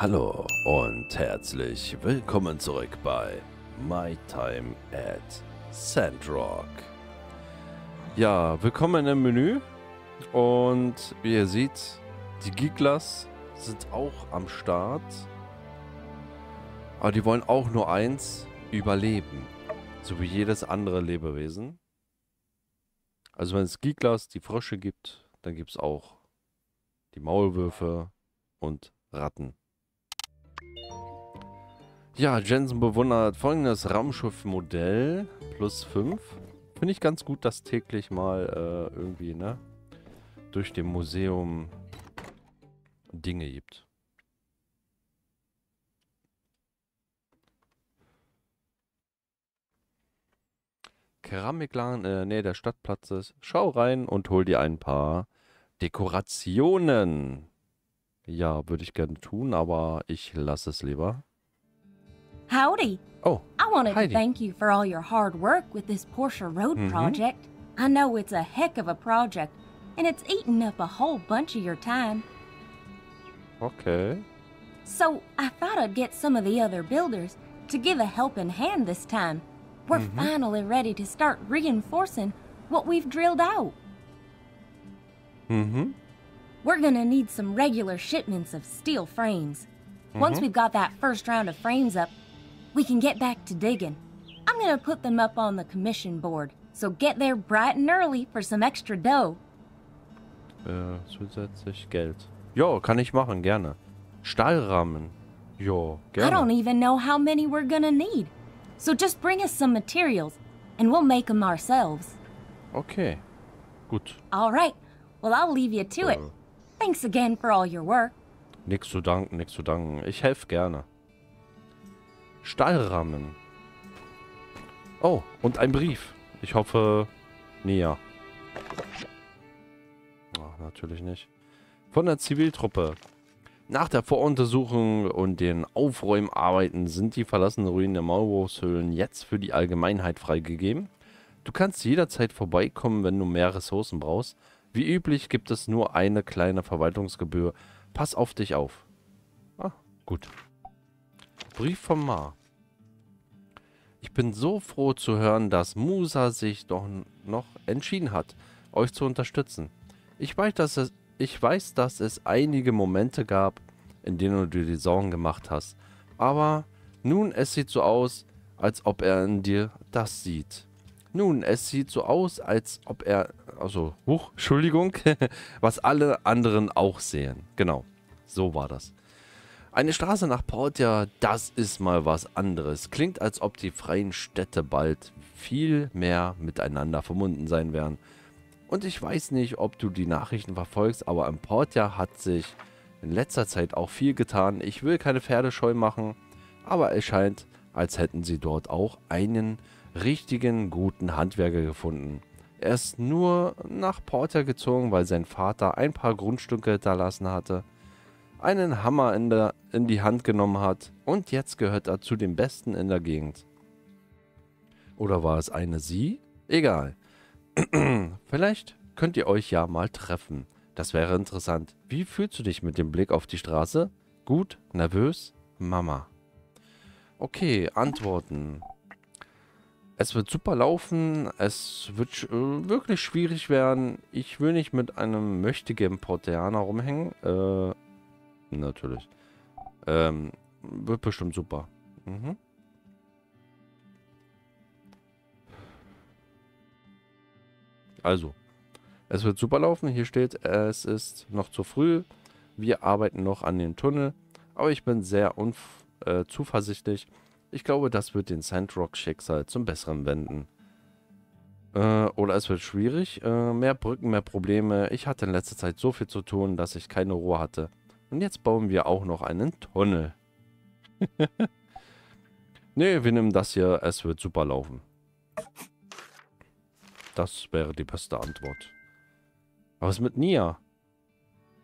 Hallo und herzlich willkommen zurück bei My Time at Sandrock. Ja, willkommen im Menü und wie ihr seht, die Giglas sind auch am Start. Aber die wollen auch nur eins, überleben. So wie jedes andere Lebewesen. Also wenn es Giglas, die Frösche gibt, dann gibt es auch die Maulwürfe und Ratten. Ja, Jensen bewundert folgendes Raumschiffmodell plus 5. Finde ich ganz gut, dass täglich mal äh, irgendwie, ne, durch dem Museum Dinge gibt. Keramikladen in der Nähe der Stadtplatzes. Schau rein und hol dir ein paar Dekorationen. Ja, würde ich gerne tun, aber ich lasse es lieber. Howdy. Oh, I wanted Heidi. to thank you for all your hard work with this Porsche Road Mhm. project. I know it's a heck of a project, and it's eaten up a whole bunch of your time. okay. So I thought I'd get some of the other builders to give a helping hand this time. We're Mhm. finally ready to start reinforcing what we've drilled out. Mhm. We're gonna need some regular shipments of steel frames. Once Mhm. we've got that first round of frames up, we can get back to digging. I'm gonna put them up on the commission board, so get there bright and early for some extra dough. Äh, zusätzlich Geld. Jo, kann ich machen, gerne. Stahlrahmen. Jo, I don't even know how many we're gonna need. So just bring us some materials, and we'll make them ourselves. Okay. Gut. All right, well, I'll leave you to it. Äh, Thanks again for all your work. nix zu danken, nix zu danken. Ich helfe gerne. Stahlrahmen. Oh, und ein Brief. Ich hoffe, näher. Ach, natürlich nicht. Von der Ziviltruppe. Nach der Voruntersuchung und den Aufräumarbeiten sind die verlassenen Ruinen der Maulwurfshöhlen jetzt für die Allgemeinheit freigegeben. Du kannst jederzeit vorbeikommen, wenn du mehr Ressourcen brauchst. Wie üblich gibt es nur eine kleine Verwaltungsgebühr. Pass auf dich auf. Ah, gut. Brief vom Mar. Ich bin so froh zu hören, dass Musa sich doch noch entschieden hat, euch zu unterstützen. Ich weiß, dass es, ich weiß, dass es einige Momente gab, in denen du dir Sorgen gemacht hast. Aber nun, es sieht so aus, als ob er in dir das sieht. Nun, es sieht so aus, als ob er, also, huch, Entschuldigung, was alle anderen auch sehen. Genau, so war das. Eine Straße nach Portia, das ist mal was anderes. Klingt, als ob die freien Städte bald viel mehr miteinander verbunden sein werden. Und ich weiß nicht, ob du die Nachrichten verfolgst, aber in Portia hat sich in letzter Zeit auch viel getan. Ich will keine Pferde scheu machen, aber es scheint, als hätten sie dort auch einen richtigen guten Handwerker gefunden. Er ist nur nach Portia gezogen, weil sein Vater ein paar Grundstücke hinterlassen hatte, einen Hammer in, der, in die Hand genommen hat und jetzt gehört er zu den Besten in der Gegend. Oder war es eine sie? Egal. Vielleicht könnt ihr euch ja mal treffen. Das wäre interessant. Wie fühlst du dich mit dem Blick auf die Straße? Gut? Nervös? Mama. Okay, Antworten. Es wird super laufen. Es wird sch- äh, wirklich schwierig werden. Ich will nicht mit einem möchtigen Portianer rumhängen. Äh, natürlich. Ähm, wird bestimmt super. Mhm. Also, es wird super laufen. Hier steht, es ist noch zu früh. Wir arbeiten noch an dem Tunnel. Aber ich bin sehr äh, zuversichtlich. Ich glaube, das wird den Sandrock-Schicksal zum Besseren wenden. Äh, oder es wird schwierig. Äh, mehr Brücken, mehr Probleme. Ich hatte in letzter Zeit so viel zu tun, dass ich keine Ruhe hatte. Und jetzt bauen wir auch noch einen Tunnel. nee, wir nehmen das hier. Es wird super laufen. Das wäre die beste Antwort. Aber was mit Nia?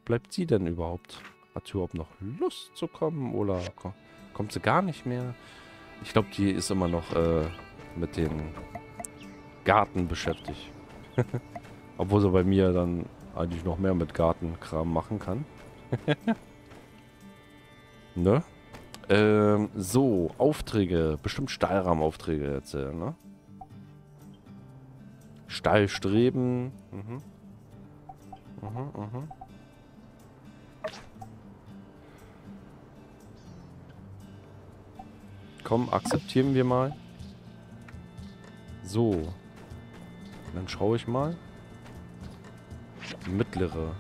Bleibt sie denn überhaupt? Hat sie überhaupt noch Lust zu kommen? Oder ko kommt sie gar nicht mehr? Ich glaube, die ist immer noch äh, mit dem Garten beschäftigt. Obwohl sie bei mir dann eigentlich noch mehr mit Gartenkram machen kann. Ne? Ähm, so, Aufträge. Bestimmt Stahlrahmenaufträge jetzt, äh, ne? Stahlstreben. Mhm. Mhm, mhm. Komm, akzeptieren wir mal. So. Dann schaue ich mal. Mittlere.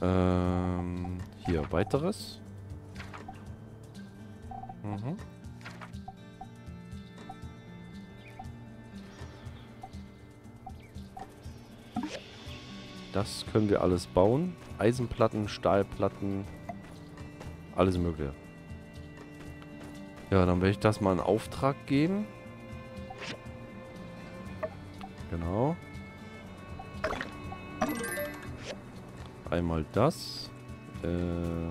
Ähm, hier, weiteres. Mhm. Das können wir alles bauen. Eisenplatten, Stahlplatten, alles mögliche. Ja, dann werde ich das mal in Auftrag geben. Genau. Einmal das. Äh,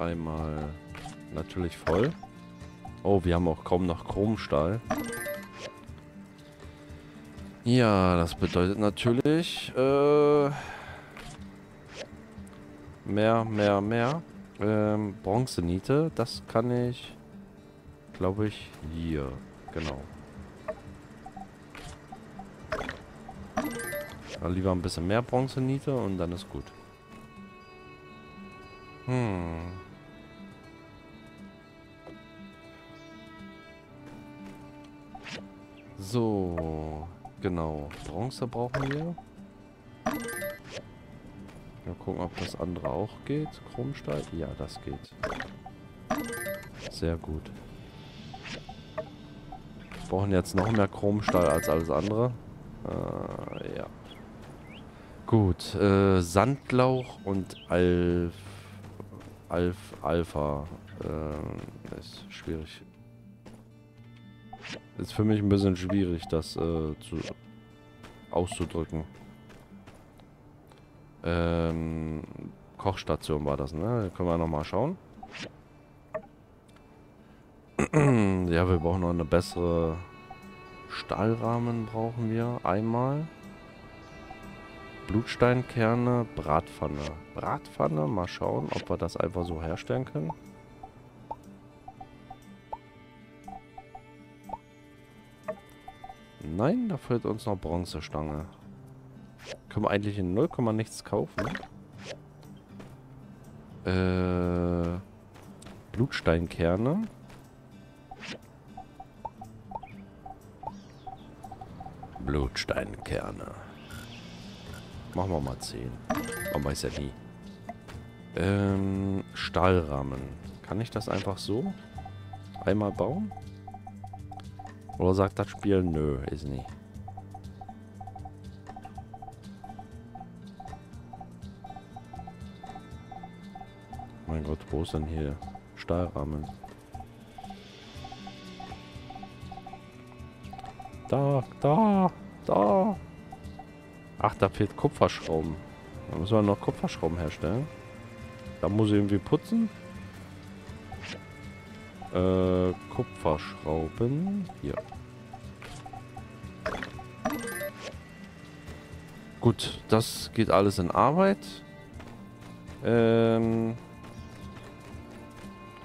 einmal natürlich voll. Oh, wir haben auch kaum noch Chromstahl. Ja, das bedeutet natürlich äh, mehr, mehr, mehr. Ähm, Bronzenite, das kann ich, glaube ich, hier. Genau. Dann lieber ein bisschen mehr Bronzenite und dann ist gut. Hm. So, genau. Bronze brauchen wir. Mal gucken, ob das andere auch geht. Chromstahl? Ja, das geht. Sehr gut. Wir brauchen jetzt noch mehr Chromstahl als alles andere. Äh. Gut, äh, Sandlauch und Alf, Alf, Alpha äh, ist schwierig. Ist für mich ein bisschen schwierig, das äh, zu, auszudrücken. Ähm, Kochstation war das, ne? Können wir nochmal schauen. ja, wir brauchen noch eine bessere Stahlrahmen brauchen wir einmal. Blutsteinkerne, Bratpfanne. Bratpfanne, mal schauen, ob wir das einfach so herstellen können. Nein, da fehlt uns noch Bronzestange. Können wir eigentlich in 0, nichts kaufen? Äh, Blutsteinkerne. Blutsteinkerne. Machen wir mal 10. Man weiß ja nie. Ähm, Stahlrahmen. Kann ich das einfach so einmal bauen? Oder sagt das Spiel, nö, ist nicht. Mein Gott, wo ist denn hier Stahlrahmen? Da, da, da. Ach, da fehlt Kupferschrauben. Da müssen wir noch Kupferschrauben herstellen. Da muss ich irgendwie putzen. Äh, Kupferschrauben. Hier. Gut, das geht alles in Arbeit. Ähm.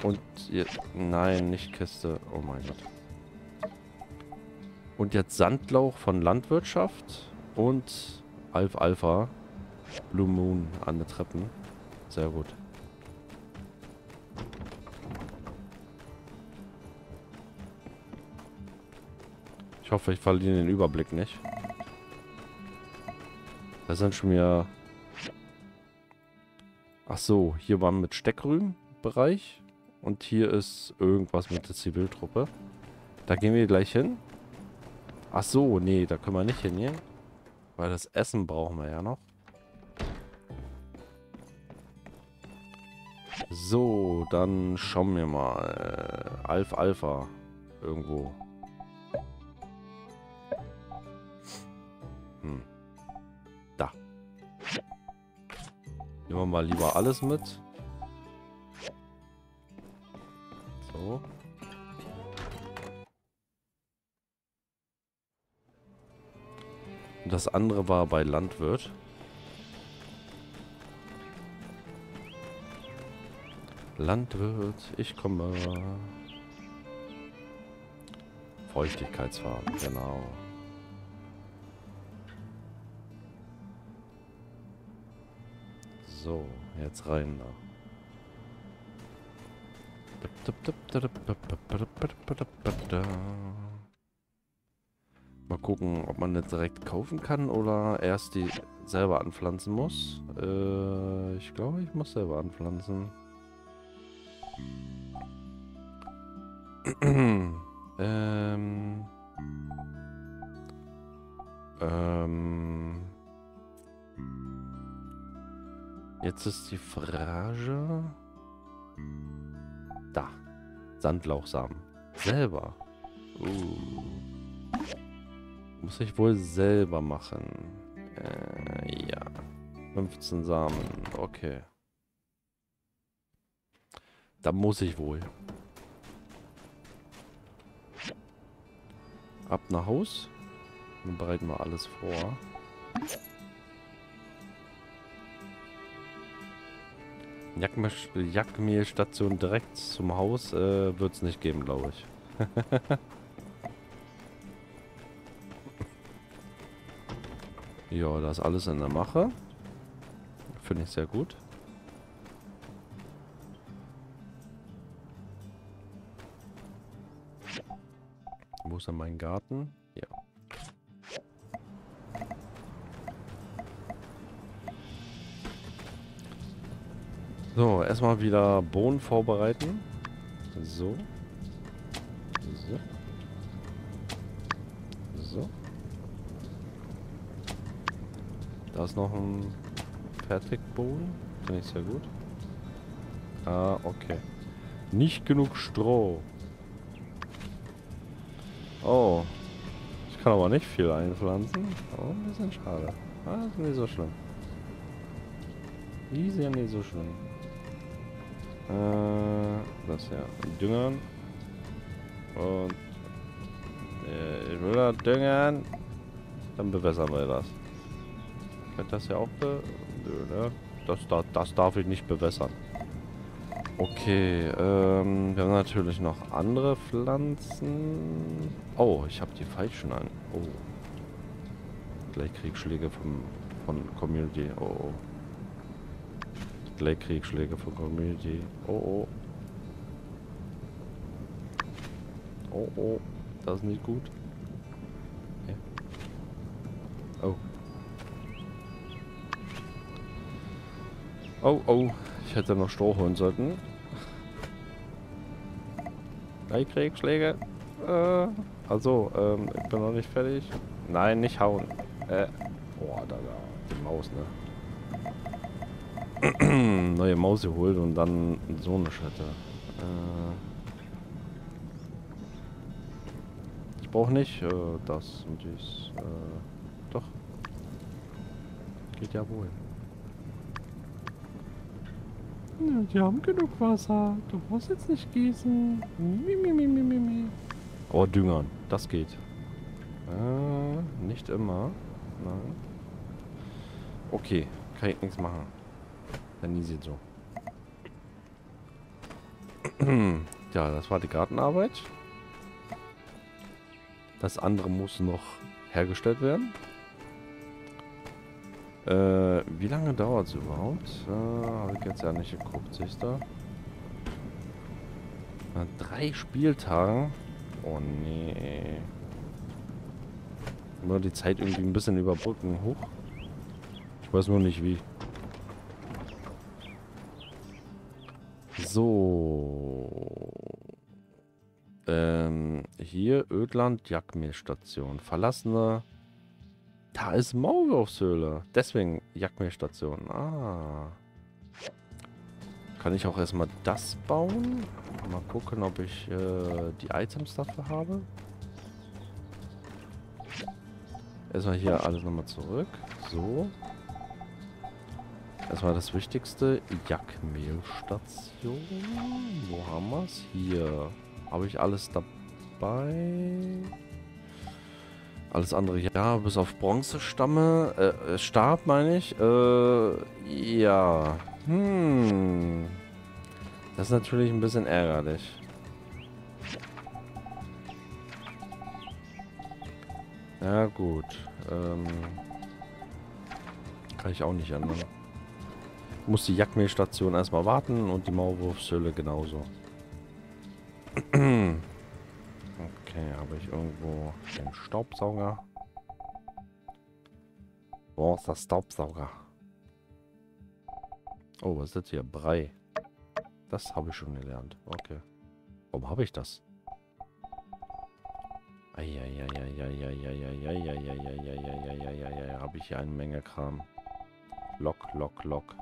Und jetzt. Nein, nicht Kiste. Oh mein Gott. Und jetzt Sandlauch von Landwirtschaft und Alf Alpha. Blue Moon an den Treppen. Sehr gut. Ich hoffe, ich verliere den Überblick nicht. Da sind schon wieder... Ach so, hier war mit Steckrüben-Bereich. Und hier ist irgendwas mit der Ziviltruppe. Da gehen wir gleich hin. Ach so, nee, da können wir nicht hin hier. Weil das Essen brauchen wir ja noch. So, dann schauen wir mal. Alf Alpha. Irgendwo. Hm. Da. Nehmen wir mal lieber alles mit. So. Und das andere war bei Landwirt. Landwirt, ich komme. Feuchtigkeitsfarben, genau. So, jetzt rein da. Da, da, da, da, da, da, da, da, da, da. Mal gucken, ob man das direkt kaufen kann oder erst die selber anpflanzen muss. Äh, ich glaube, ich muss selber anpflanzen. ähm. Ähm. Jetzt ist die Frage. Da. Sandlauchsamen. Selber. Uh. Muss ich wohl selber machen. Äh, ja. 15 Samen. Okay. Da muss ich wohl. Ab nach Haus. Dann bereiten wir alles vor. Jagdmehlstation direkt zum Haus äh, wird es nicht geben, glaube ich. ja, das ist alles in der Mache. Finde ich sehr gut. Wo ist denn mein Garten? Ja. So, erstmal wieder Bohnen vorbereiten. So. Da ist noch ein Fertigbohnen. Finde ich sehr gut. Ah, okay. Nicht genug Stroh. Oh. Ich kann aber nicht viel einpflanzen. Oh, ein bisschen schade. Ah, ist nicht so schlimm. Ist ja nicht so schlimm. Äh, das ja. Düngern. Und äh, ich will da düngern. Dann bewässern wir das. Wird das ja auch be... Nö, ne? Das, das, das darf ich nicht bewässern. Okay, ähm, wir haben natürlich noch andere Pflanzen. Oh, ich habe die falschen an. Oh. Gleich Kriegsschläge vom, von Community. Oh, oh. Gleich Kriegsschläge von Community. Oh, oh. Oh, oh. Das ist nicht gut. Oh, oh. Ich hätte noch Stroh holen sollten. Drei Kriegsschläge. Äh, also, ähm, ich bin noch nicht fertig. Nein, nicht hauen. Äh. Boah, da, da. Die Maus, ne? Neue Maus geholt und dann so eine Schritte. Äh. Ich brauche nicht äh, das und dies. Äh, doch. Geht ja wohl. Die haben genug Wasser. Du brauchst jetzt nicht gießen. Oh, Düngern. Das geht. Äh, nicht immer. Nein. Okay. Kann ich nichts machen. Dann sieht so. ja, das war die Gartenarbeit. Das andere muss noch hergestellt werden. Äh, wie lange dauert es überhaupt? Äh, Habe ich jetzt ja nicht geguckt, siehst du? Na, drei Spieltage? Oh nee. Nur die Zeit irgendwie ein bisschen überbrücken. Hoch. Ich weiß nur nicht wie. So. Ähm, hier Ödland Jagdmehlstation. Verlassene da ist Maulwurfshöhle. Deswegen Jagdmehlstation. Ah. Kann ich auch erstmal das bauen? Mal gucken, ob ich äh, die Items dafür habe. Erstmal hier alles nochmal zurück. So. Erstmal das Wichtigste. Jagdmehlstation. Wo haben wir es? Hier. Habe ich alles dabei? Alles andere ja, bis auf Bronzestamme, äh, äh, Stab meine ich. Äh, ja. Hm. Das ist natürlich ein bisschen ärgerlich. Ja gut. Ähm, kann ich auch nicht ändern. Muss die Jagdmehlstation erstmal warten und die Maulwurfshöhle genauso. habe ich irgendwo den Staubsauger? Wo ist der Staubsauger? Oh, was ist das hier? Brei. Das habe ich schon gelernt. Okay. Warum habe ich das? Habe ich hier eine Menge Kram. Lock, lock, lock.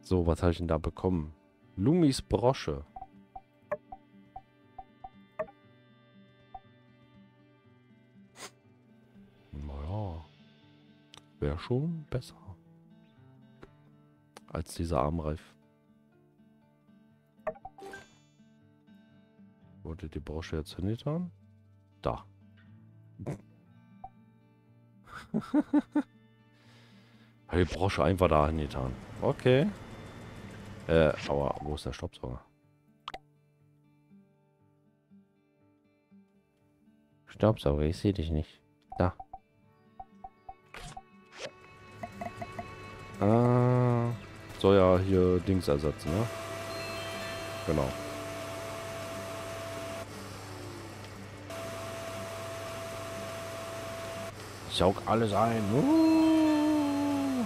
So, was habe ich denn da bekommen? Lumis Brosche. Wäre schon besser. Als dieser Armreif. Wurde die Brosche jetzt hingetan? Da. die Brosche einfach da hingetan. Okay. Äh, aber wo ist der Staubsauger? Staubsauger, ich sehe dich nicht. Ah. Soll ja hier Dings ersetzen, ne? Genau. Saug alles ein. Uh.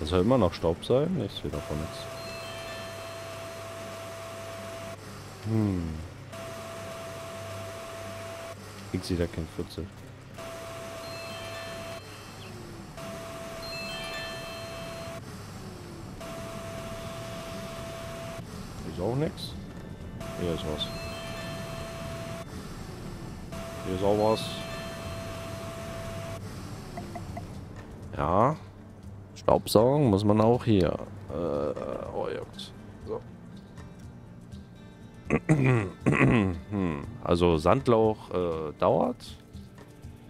Das soll immer noch Staub sein? Nee, ich sehe davon nichts. Hm. Ich sehe da kein 40. nichts. Hier ist was. Hier ist auch was. Ja. Staubsaugen muss man auch hier. Äh, oh, Jungs. So. also Sandlauch äh, dauert.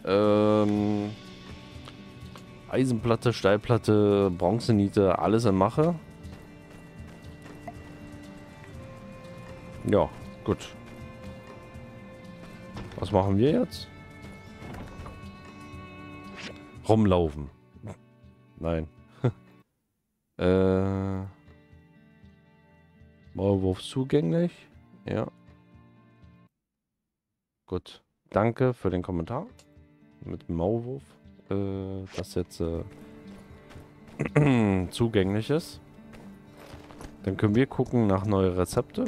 Ähm, Eisenplatte, Steilplatte, Bronzeniete, alles in Mache. Ja, gut. Was machen wir jetzt? Rumlaufen. Nein. äh, Maulwurf zugänglich. Ja. Gut. Danke für den Kommentar. Mit Maulwurf. Äh, das jetzt äh, zugänglich ist. Dann können wir gucken nach neue Rezepte.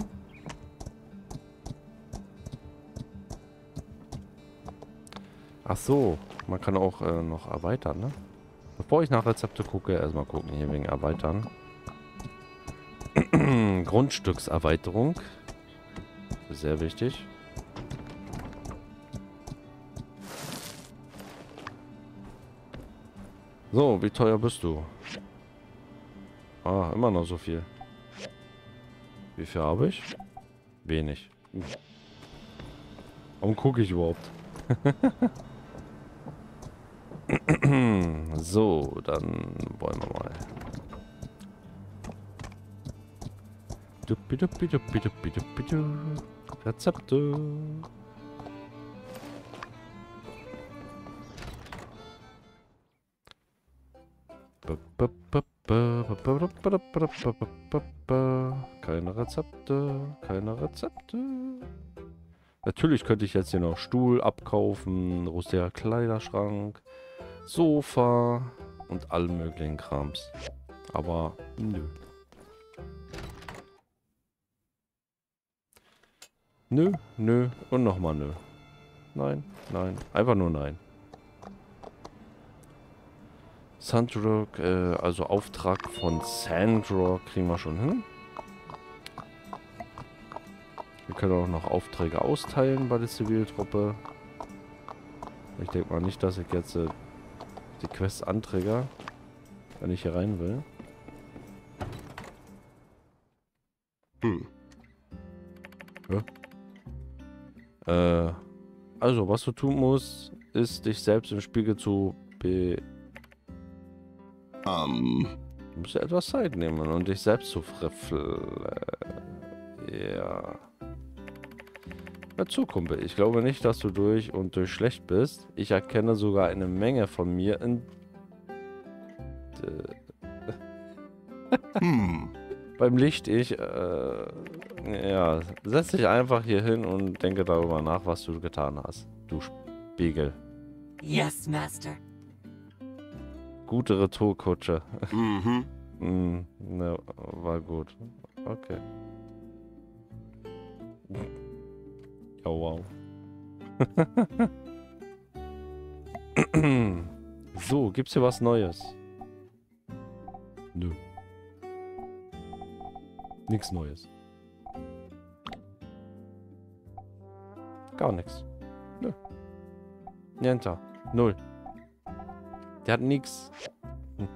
Ach so, man kann auch äh, noch erweitern, ne? Bevor ich nach Rezepte gucke, erstmal gucken hier wegen Erweitern. Grundstückserweiterung. Sehr wichtig. So, wie teuer bist du? Ah, immer noch so viel. Wie viel habe ich? Wenig. Warum gucke ich überhaupt? so, dann wollen wir mal. Duppi, duppi, duppi, duppi, duppi, du. Rezepte. Keine Rezepte, keine Rezepte. Natürlich könnte ich jetzt hier noch Stuhl abkaufen, rustiger Kleiderschrank. Sofa und allen möglichen Krams. Aber nö. Nö, nö und nochmal nö. Nein, nein, einfach nur nein. Sandrock, äh, also Auftrag von Sandrock kriegen wir schon hin. Wir können auch noch Aufträge austeilen bei der Ziviltruppe. Ich denke mal nicht, dass ich jetzt äh, die Quest-Anträger, wenn ich hier rein will. Hm. Ja. Äh, also, was du tun musst, ist dich selbst im Spiegel zu be... Ähm... Du musst dir etwas Zeit nehmen und dich selbst zu friffeln. Ja. Hör zu, Kumpel. Ich glaube nicht, dass du durch und durch schlecht bist. Ich erkenne sogar eine Menge von mir in... hm. Beim Licht ich... Äh, ja, setz dich einfach hier hin und denke darüber nach, was du getan hast. Du Spiegel. Yes, Master. Gute Retourkutsche. Mhm. mm, ne, war gut. Okay. Ja, wow. so, gibt's hier was Neues? Nö. Nix Neues. Gar nichts. Nö. Niente. Null. Der hat nix.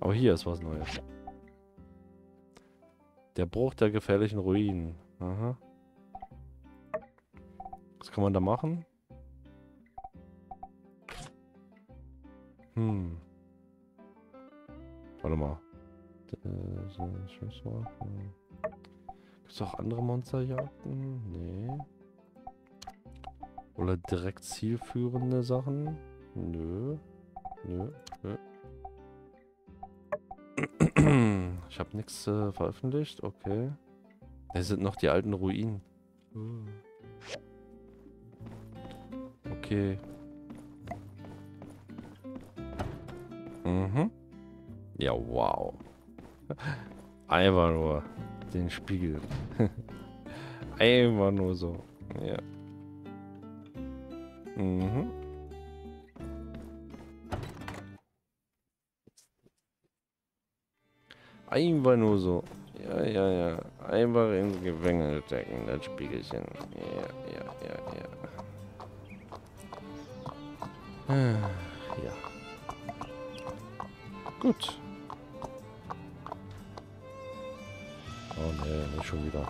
Aber hier ist was Neues. Der Bruch der gefährlichen Ruinen. Aha. Was kann man da machen? Hm. Warte mal. Gibt es auch andere Monsterjagden? Nee. Oder direkt zielführende Sachen? Nö. Nö. Nö. Ich habe nichts äh, veröffentlicht. Okay. Es sind noch die alten Ruinen. Okay. Mhm. Ja, wow. Einfach nur den Spiegel. Einfach nur so. Ja. Mhm. Einfach nur so. Ja, ja, ja. Einfach ins Gefängnis stecken, das Spiegelchen. Ja, ja, ja, ja. Ah, Ja. Gut. Oh ne, nicht schon wieder.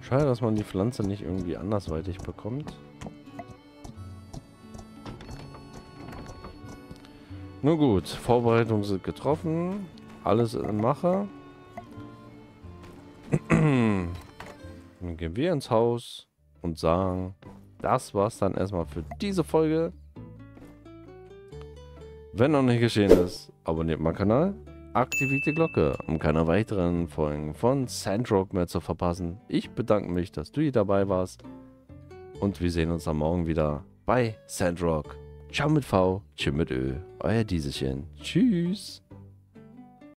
Schade, dass man die Pflanze nicht irgendwie andersweitig bekommt. Nur gut, Vorbereitungen sind getroffen. Alles in Mache. Gehen wir ins Haus und sagen, das war's dann erstmal für diese Folge. Wenn noch nicht geschehen ist, abonniert meinen Kanal, aktiviert die Glocke, um keine weiteren Folgen von Sandrock mehr zu verpassen. Ich bedanke mich, dass du hier dabei warst und wir sehen uns am Morgen wieder bei Sandrock. Ciao mit V, tschüss mit Ö, euer Dieselchen. Tschüss.